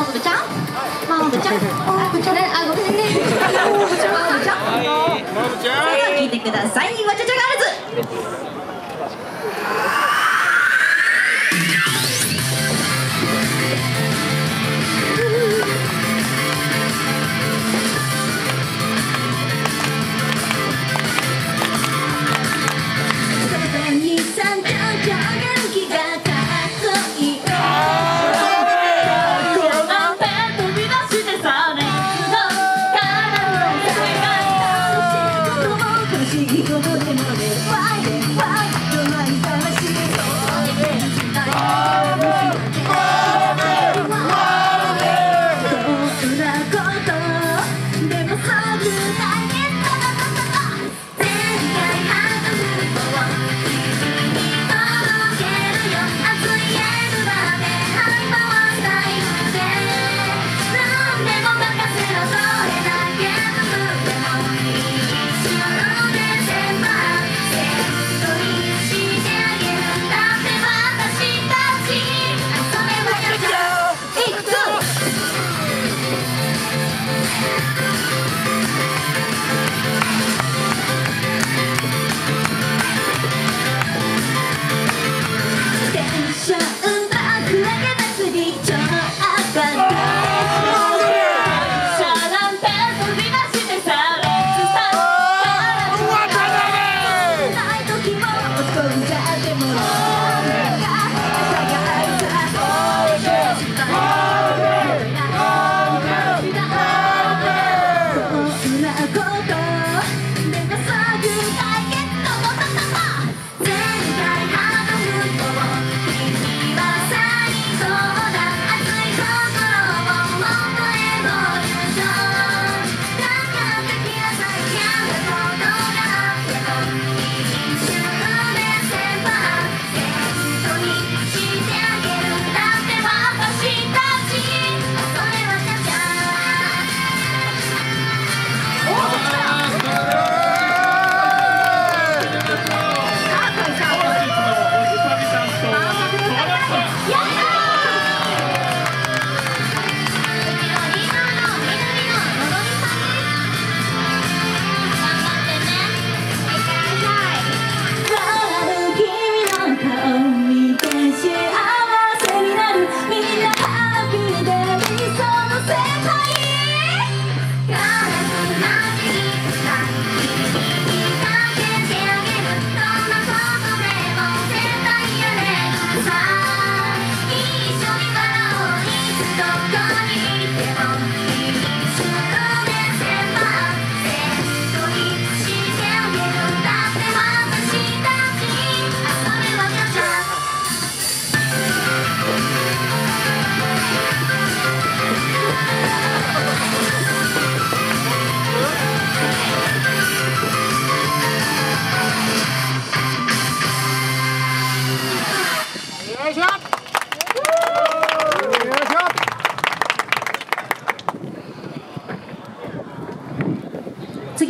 モーブちゃん？モーブちゃん？モーブちゃんあごめんね。モーブちゃん？モーブちゃん？それでは聞いてください。わちゃちゃガールズ。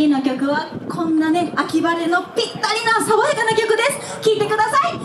次の曲はこんなね秋晴れのぴったりな爽やかな曲です。聴いてください。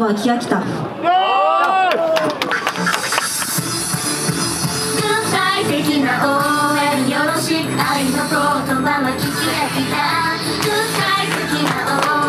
男はキヤキタな応援よろしく。愛の言葉は聞き飽きた。具体な応援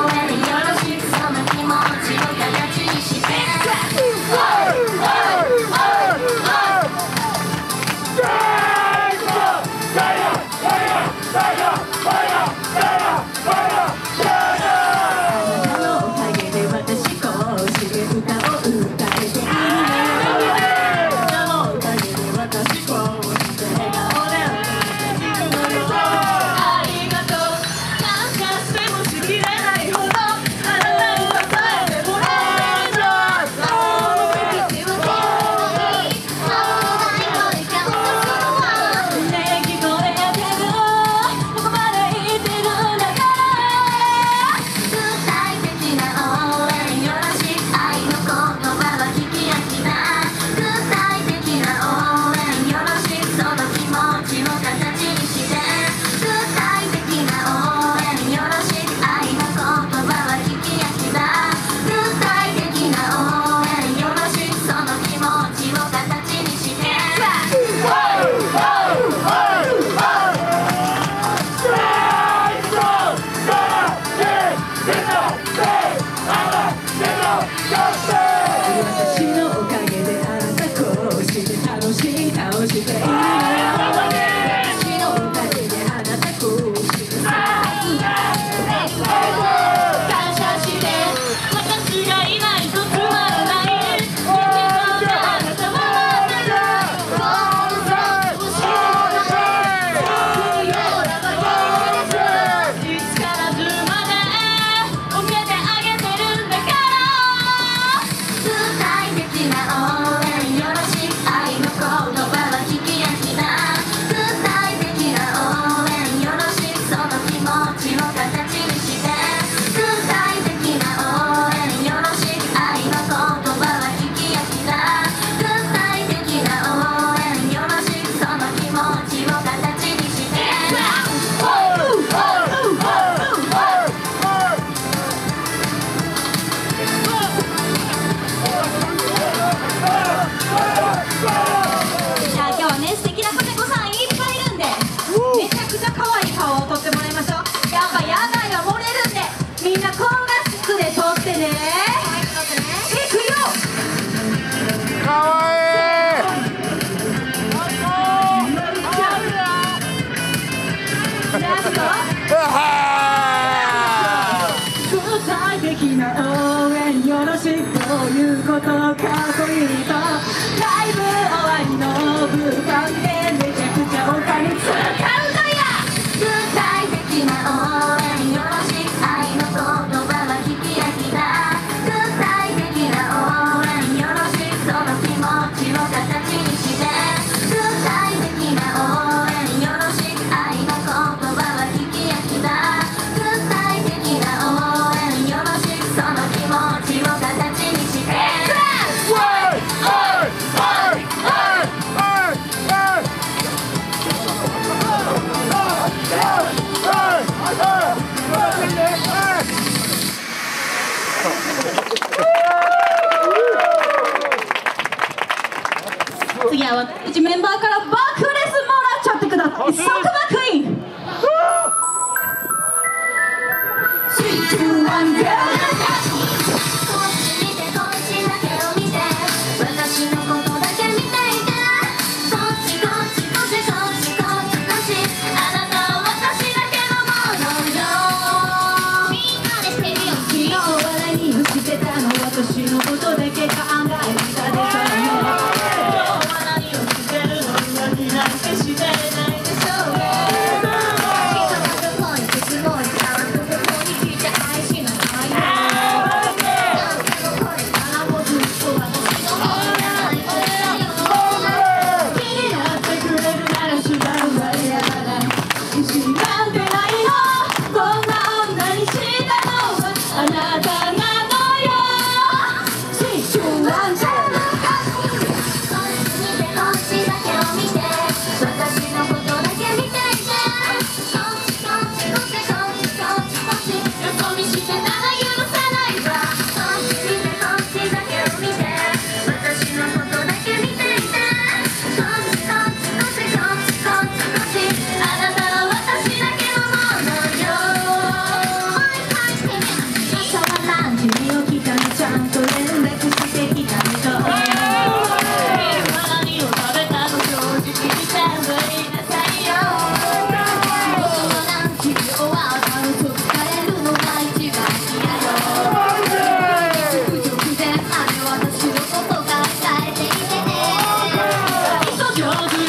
감사 합.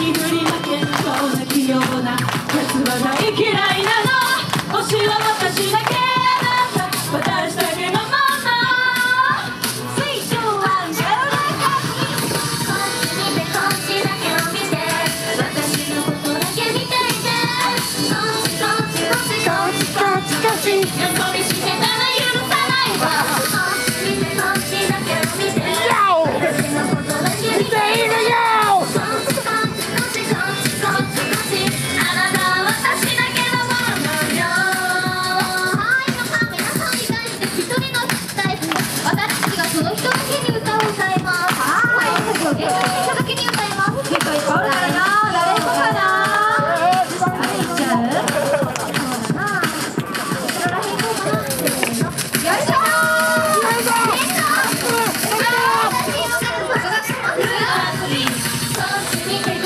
に振りまけそな器用なやつは大嫌いなの。星は私だに